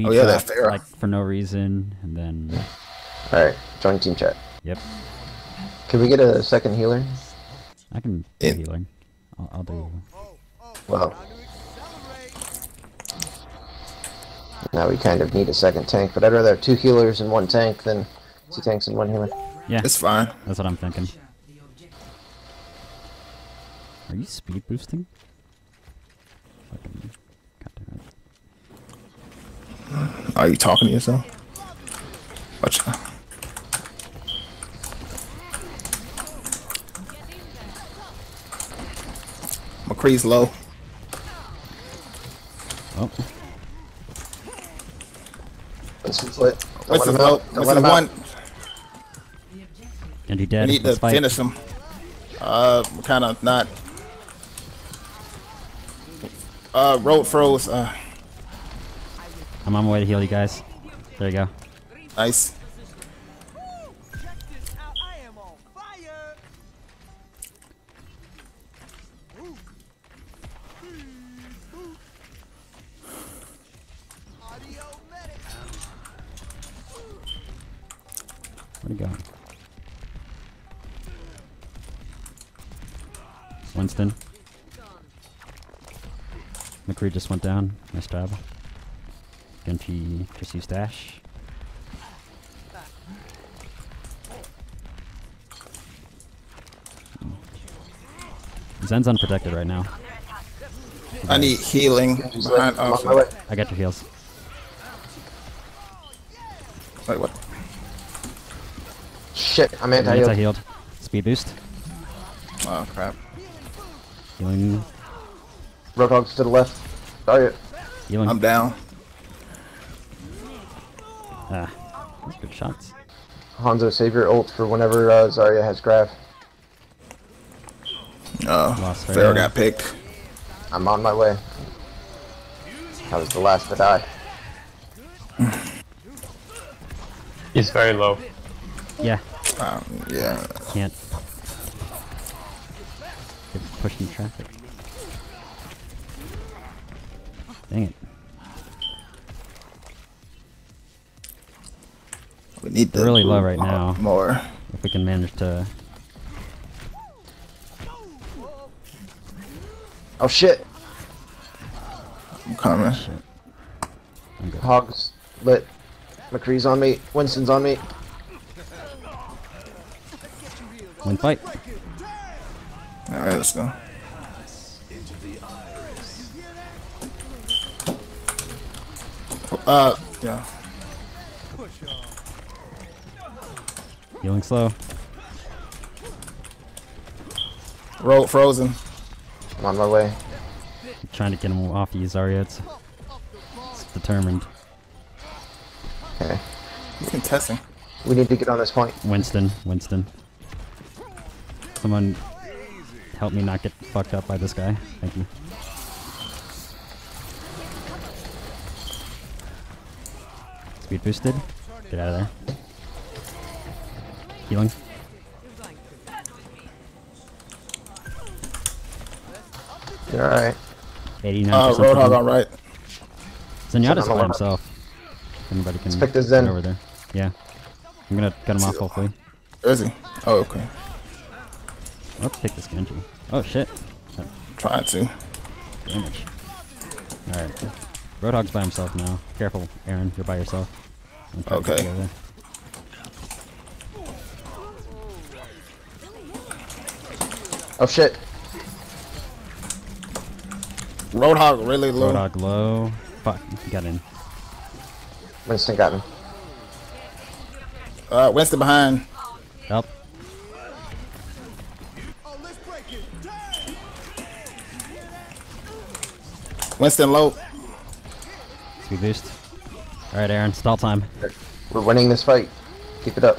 beat Oh, yeah, that dropped, like for no reason, and then Alright, join team chat. yep, Can we get a second healer? I can do It- healing. I'll, I'll do. Well. Now we kind of need a second tank, but I'd rather have two healers and one tank than two tanks and one healer. Yeah, It's fine. that's what I'm thinking. Are you speed boosting? Fucking. God damn it. Are you talking to yourself? Watch. McCree's low. Oh, Winston's lit. Don't What's let his him low? out. Don't What's let his one? and he We dead. need to Let's fight. finish him. Uh, kind of not. Uh, road froze. Uh, I'm on my way to heal you guys. There you go. nice. I am on fire. Audio medic. Where'd he go? Winston. McCree just went down. Nice job. Genji just used dash. Zen's unprotected right now. I need healing He's behind. I'm Oh, on my way. I got your heals. wait, what? Shit, I'm Anti anti-healed. healed. Speed boost. Oh crap. Healing. Roadhogs to the left. Oh, Sorry. Healing. I'm down. ah, those good shots. Hanzo, save your ult for whenever uh, Zarya has grab. Oh, Lost Pharah Pharah. got picked. I'm on my way. I was the last to die. He's very low. Yeah, Um, yeah. can't. Get pushed in traffic. Dang it. We need They're to really low right now. More. If we can manage to. Oh shit! I'm coming. Shit. I'm good. Hogs lit. McCree's on me. Winston's on me. Win fight. All right, let's go. Uh, yeah. Healing slow. Road frozen. I'm on my way. I'm trying to get him off you, Zarya. It's, it's determined. Okay. He's contesting. We need to get on this point. Winston. Winston. Someone help me not get fucked up by this guy. Thank you. Speed boosted. Get out of there. Healing. You're alright. 89% Uh. Roadhog on right. Zenyatta's Something by himself. Anybody can pick this Zen. over there. Yeah. I'm gonna cut him off hopefully. Where is he? Oh, okay. Let's pick this Genji. Oh shit. That Trying to. damage. Alright. Roadhog's by himself now. Careful, Aaron. You're by yourself. I'm trying to get Okay. Oh shit. Roadhog really low. Roadhog low. Fuck. He got in. Winston got me. Uh, Winston behind. Help. Let's break it. Winston low. Speed boost. Alright, Aaron. Stall time. We're winning this fight. Keep it up.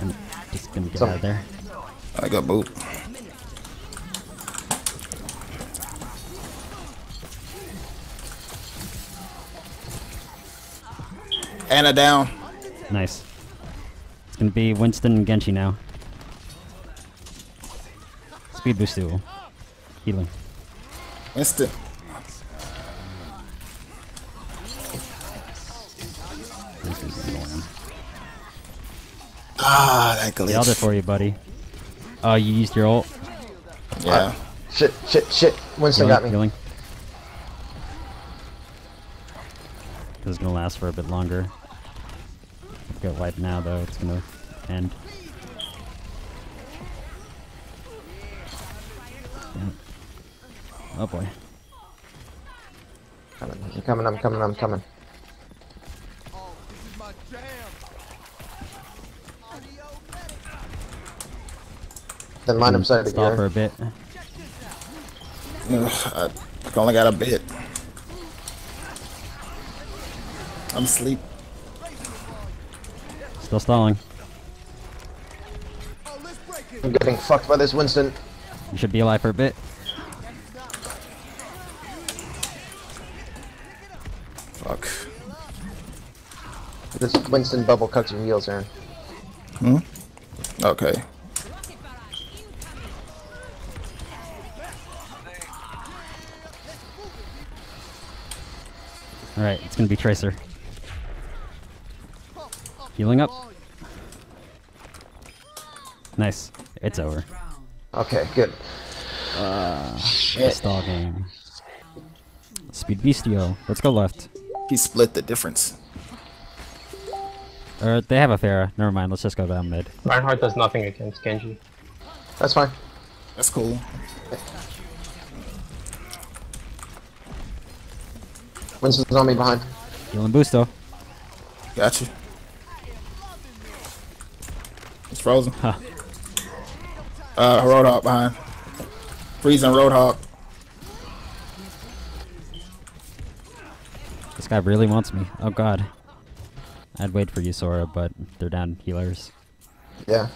I'm just gonna get Some- out of there. I got boot. Ana down. Nice. It's gonna be Winston and Genji now. Speed boost duel. Healing. Winston. Ah, that Nailed it for you, buddy. Oh, you used your ult. Yeah. Shit, shit, shit. Winston Healing, got me. healing. This is gonna last for a bit longer. Get wiped now, though. It's gonna end. Damn. Oh boy. Coming, I'm coming, I'm coming, I'm coming. Then line of sight Stall for a bit. Ugh, I only got a bit. I'm asleep. Still stalling. Let's break it. I'm getting fucked by this Winston. You should be alive for a bit. Fuck. This Winston bubble cuts your heels, Aaron. Hmm? Okay. Alright, it's gonna be Tracer. Healing up. Nice. It's over. Okay, good. Stall game. Speed Beastio. Let's go left. He split the difference. Or they have a Pharah. Never mind. Let's just go down mid. Reinhardt does nothing against Genji. That's fine. That's cool. Winston's on me behind. Healing Boosto. Got you. It's frozen. Huh. Uh, Roadhog behind. Freezing Roadhog. This guy really wants me. Oh god. I'd wait for you, Sora, but they're down healers. Yeah.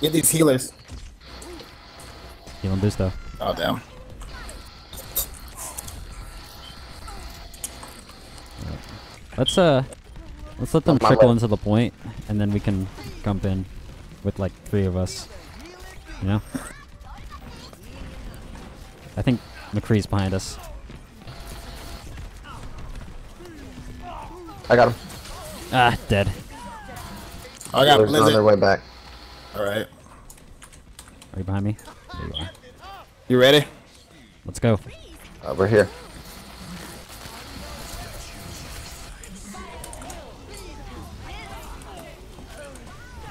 Get these healers. Healing Boosto. Oh, damn. Let's uh, let's let them trickle into the point, and then we can jump in with like three of us. You know. I think McCree's behind us. I got him. Ah, dead. I got Healers are on their way back. Alright. Are you behind me? There you are. You ready? Let's go. Uh, we're here.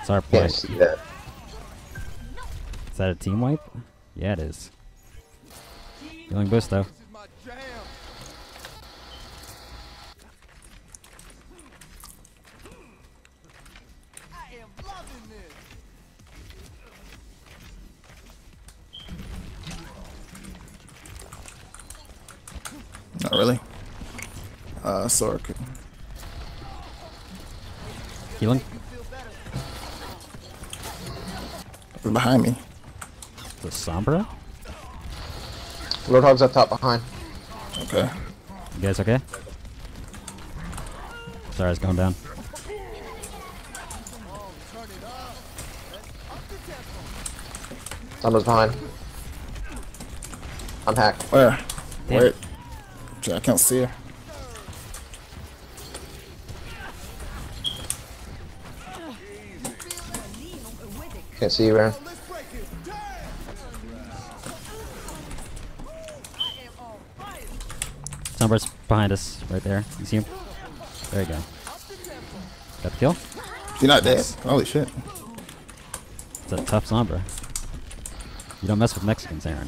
It's our play. Can't see that. Is that a team wipe? Yeah, it is. Healing boost, This is my jam. I am loving this. Not really. Uh, Sora. could- Healing. Behind me. The Sombra? Roadhog's up top behind. Okay. You guys okay? Sorry, it's going down. Someone's behind. I'm hacked. Where? Damn. Where? Gee, I can't see her. Can't see you, Aaron. Let's break it. Damn. I am on fire. Sombra's behind us, right there. You see him? There you go. Got the kill? She's not dead. Holy shit. It's a tough Sombra. You don't mess with Mexicans, Aaron.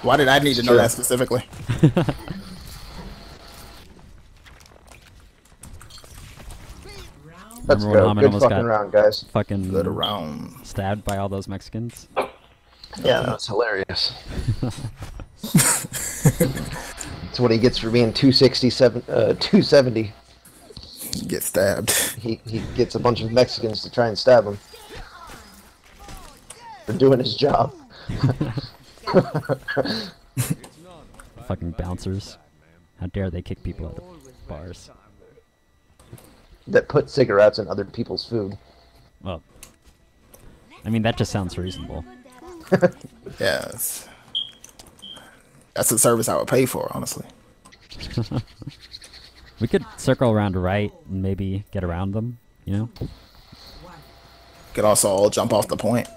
Why did I need to know Sure. that specifically? Let's Remember when go. Haman Good almost fucking got- round, guys. Fucking Good around. stabbed by all those Mexicans. Yeah, that was hilarious. That's what he gets for being 267, uh, 270. Get stabbed. He, he gets a bunch of Mexicans to try and stab him. For doing his job. Fucking bouncers. How dare they kick people out of bars? That put cigarettes in other people's food. Well, I mean, that just sounds reasonable. Yes. That's a service I would pay for, honestly. We could circle around right and maybe get around them. You know? Could also all jump off the point.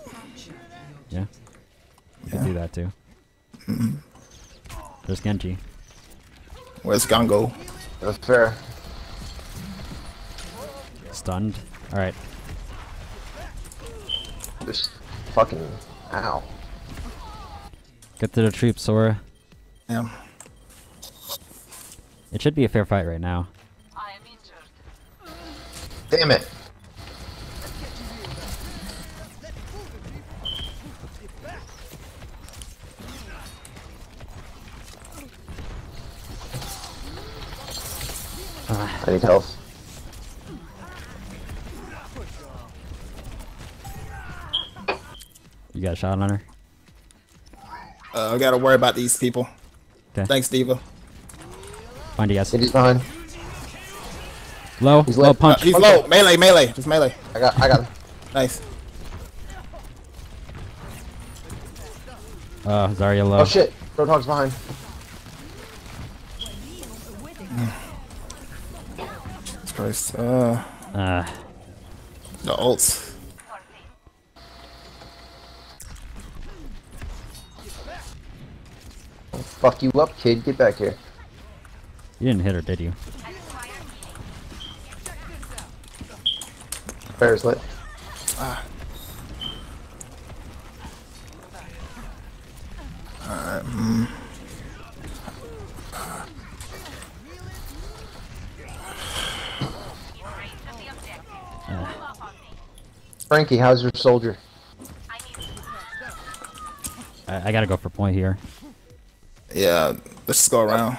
Yeah. We could do that too. Mm-hmm. There's Genji. Where's Gongo? That's fair. Stunned. Alright. This fucking. Ow. Get to the troops, Sora. Yeah. It should be a fair fight right now. I am injured. Damn it. I need health. Got a shot on her? Uh, I gotta worry about these people. Okay. Thanks, D.Va. Find yes. He's behind. Low. He's low lit. Uh, punch. he's low. Melee, melee. Just melee. I got. I got him. Nice. Uh, Zarya low. Oh shit! Roadhog's behind. Jesus Christ. Uh, Uh, the ults. Fuck you up, kid. Get back here. you didn't hit her, did you? Bear's lit. Ah. Frankie, how's your soldier? I, I gotta go for point here. Yeah, let's just go around.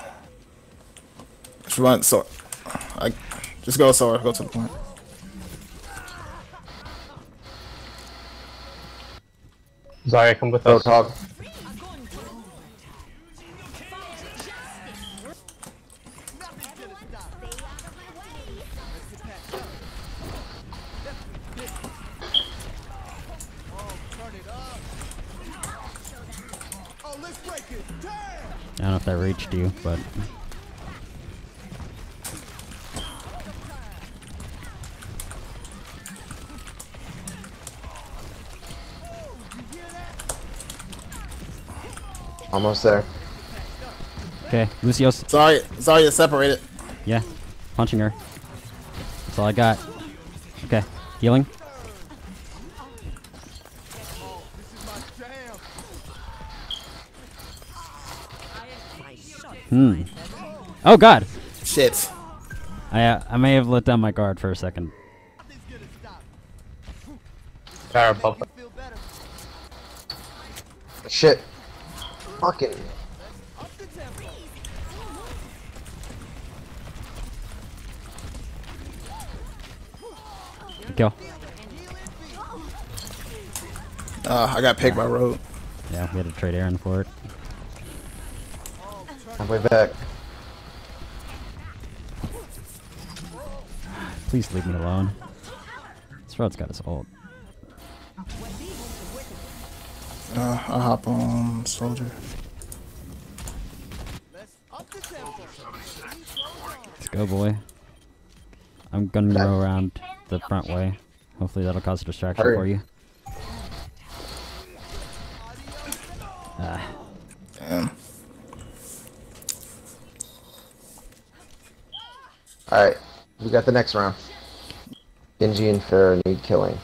Just run, so I just go, Sora. Go to the point. Zarya, come with us. Roadhog. Don't know if that reached you, but Almost there. okay. Lucio's Sorry, sorry, you're separated. yeah, punching her. That's all I got. Okay, healing. Hmm. Oh God. Shit. I uh, I may have let down my guard for a second. Zarya above us. Feel better. Shit. Fucking. Kill. Uh, I got picked by Road. Yeah, we had to trade Aaron for it. Halfway back. Please leave me alone. This road's got his ult. Uh, I'll hop on Soldier. Up the tempo. Let's go, boy. I'm gonna go around the front way. Hopefully that'll cause a distraction Hurry. for you. Ah, Damn. Alright. We got the next round. Genji and Pharah need killing.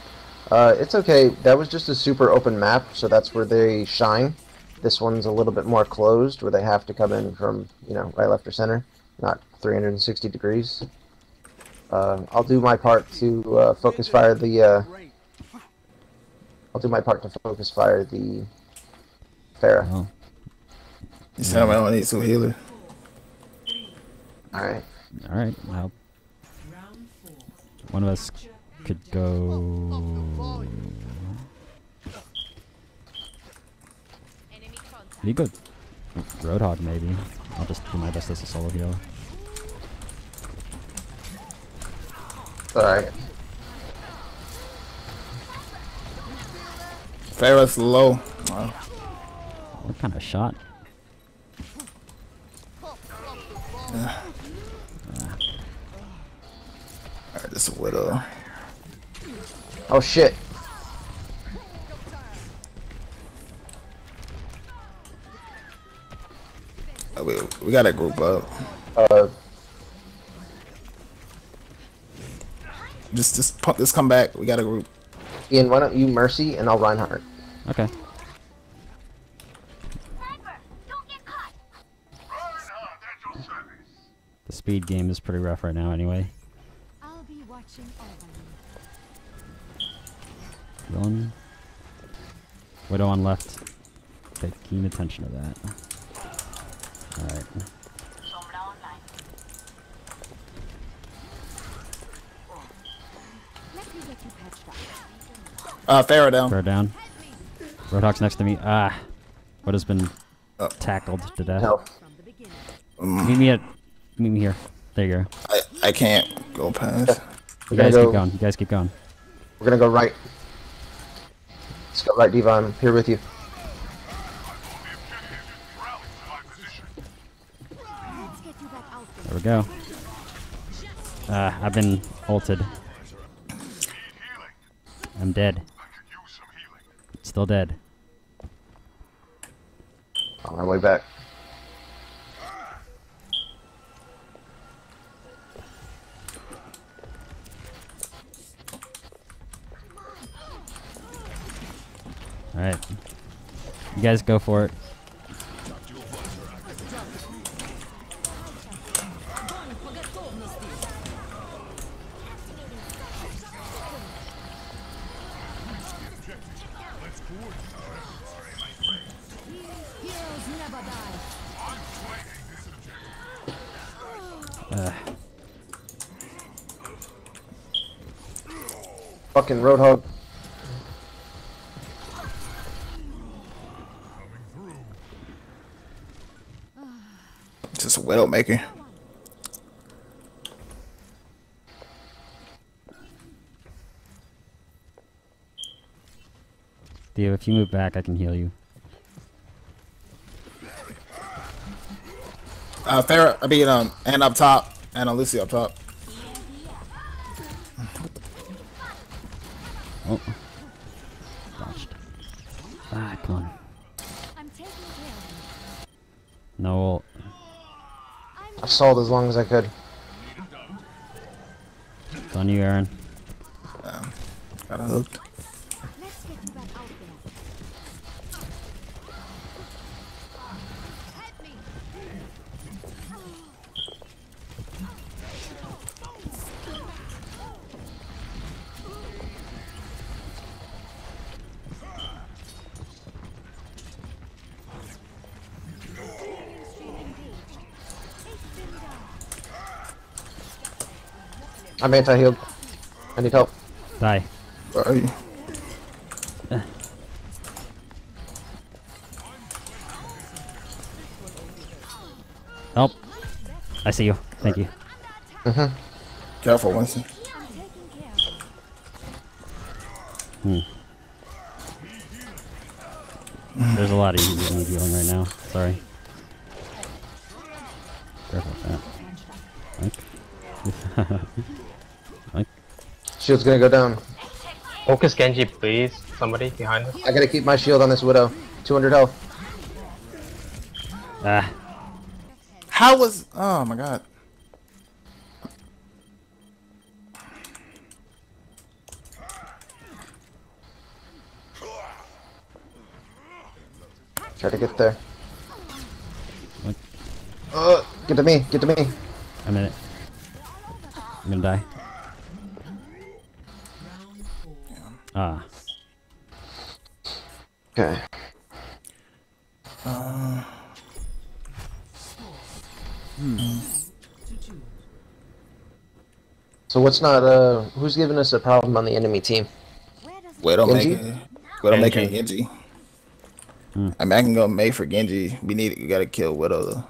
Uh, it's okay. That was just a super open map, so that's where they shine. This one's a little bit more closed, where they have to come in from, you know, right, left, or center, not 360 degrees. Uh, I'll do my part to uh, focus fire the. Uh, I'll do my part to focus fire the Pharah. well, You said I only need some healer. All right. All right. Well, one of us could go. You go Roadhog maybe. I'll just do my best as a solo healer. All right. Pharah's low. Wow. What kind of shot? Alright, this is Widow. Oh shit. Oh, we, we gotta group up. Uh, Just just pump just come back. We gotta group. Ian, why don't you Mercy and I'll Reinhardt. Okay. The speed game is pretty rough right now anyway. Widow on left. Pay keen attention to that. Alright. Let me get you patched up. Uh, Pharah down. Throw down. Roadhog's next to me. Ah. What has been Oh. tackled to death. Health. From. Meet me at. Meet me here. There you go. I, I can't go past. You guys go. keep going. You guys keep going. We're gonna go right. Go right, D.Va. I'm here with you. Let's get you back out there. There we go. Ah, I've been ulted. I'm dead. Still dead. On our way back. Alright. You guys go for it. Fucking Roadhog. Just a Widow. Theo, if you move back, I can heal you. Uh, Pharah, I mean, um, and up top, and uh, Lucy up top. Oh. Botched. Ah, come on. I'm taking care of No ult. you. I'm sold as long as I could. It's on you, Aaron. Um, got hooked. I'm anti-healed. I need help. Die. Where are you? Help. I see you. Thank you. Mm-hmm. Careful, Winston. I'm hmm. taking care of you. There's a lot of you that need healing right now. Sorry. Careful with that. Oink. Oink. Shield's gonna go down. Focus Genji, please. Somebody behind us. I gotta keep my shield on this Widow. 200 health. Ah. How was? Oh my god. Try to get there. What? Uh, get to me. Get to me. I'm in it. I'm gonna die. Ah. Okay. So what's not uh who's giving us a problem on the enemy team? Where does it Widow Genji? maker. Widowmaker and Genji. Genji. Hmm. I mean, I can go Mei for Genji. We need. We gotta kill Widow though.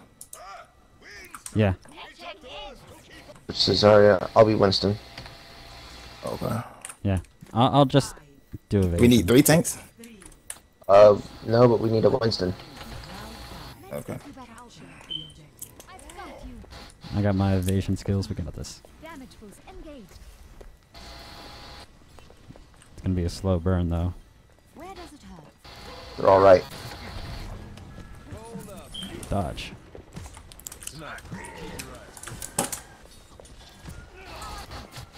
Yeah. Which is Zarya. I'll be Winston. Okay. Yeah. I'll, I'll just do it. We need three tanks. Uh no, but we need a Winston. Okay. you back out there? I've got you. I got my evasion skills. We can got this. Damage boost engaged. It's gonna be a slow burn though. Where does it hurt? They're all right. Dodge.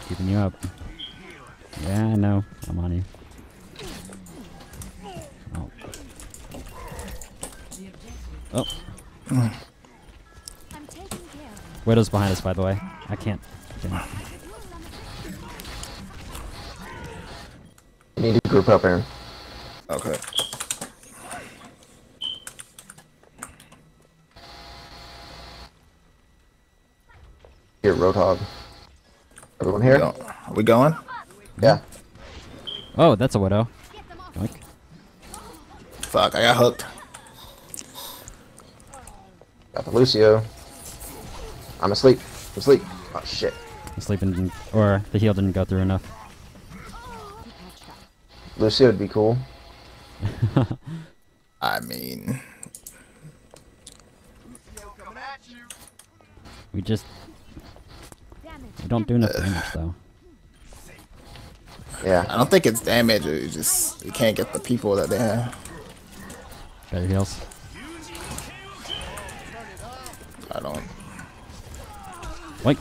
Keeping you up. Yeah, I know. I'm on you. Oh. Oh, I'm taking care of you. Widow's behind us, by the way. I can't. damn. You need to group up, Aaron. Okay. Here, Roadhog. Everyone here? go- Are we going? Yeah. Oh, that's a widow. Get them off. Yoink. Fuck, I got hooked. Got the Lucio. I'm asleep. I'm asleep. Oh shit. The sleeping didn't, or the heal didn't go through enough. He patched up. Lucio would be cool. I mean, We just we don't do enough damage though. Yeah. I don't think it's damage. It just you can't get the people that they have. Got your heals. I don't. Wait.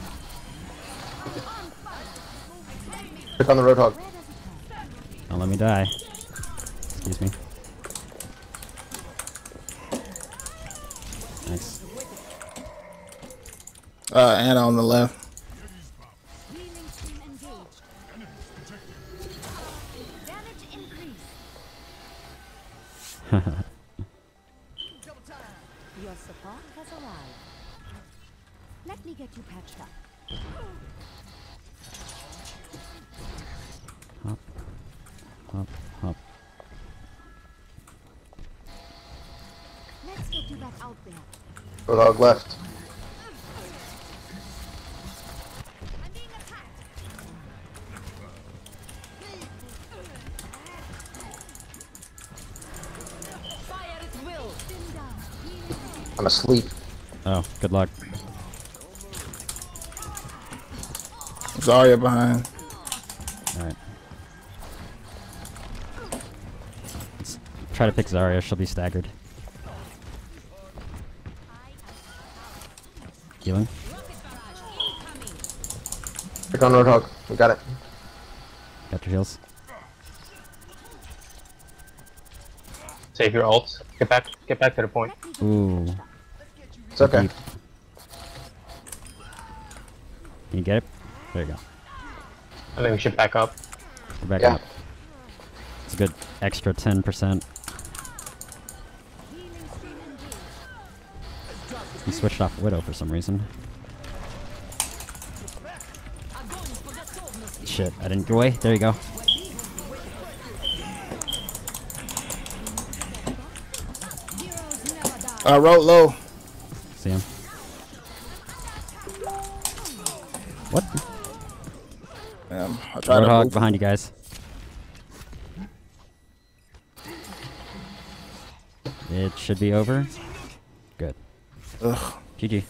Click on the Roadhog. Where does it hurt? Don't let me die. Excuse me. Nice. Uh, Ana on the left. Hop. Hop. Let's get you back out there. Roadhog left. I'm being attacked. Fire at will. Spin down. Healing I'm asleep. Oh, good luck. Zarya behind. Try to pick Zarya, she'll be staggered. Healing. Click on Roadhog. We got it. Got your heals. Save your ult. Get back. Get back to the point. Ooh. It's okay. deep. Can you get it? There you go. I think we should back up. We're back Yeah. up. It's a good extra 10%. Switched off Widow for some reason. Shit, I didn't go away. There you go. I wrote low. See him. What? Um, I tried to Roadhog move. behind you guys. It should be over. Good. Ugh. GG.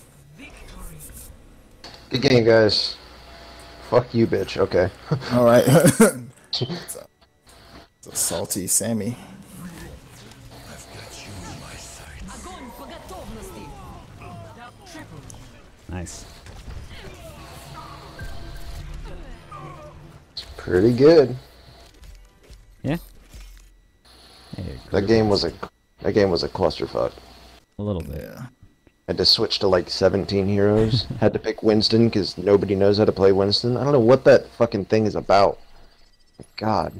Good game, guys. Fuck you, bitch. Okay. All right. it's, a, it's a salty Sammy. Nice. Pretty good. Yeah. Hey, That game was a that game was a clusterfuck. a little bit. Yeah. Had to switch to like 17 heroes. Had to pick Winston because nobody knows how to play Winston. I don't know what that fucking thing is about. God.